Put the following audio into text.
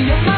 Hallelujah.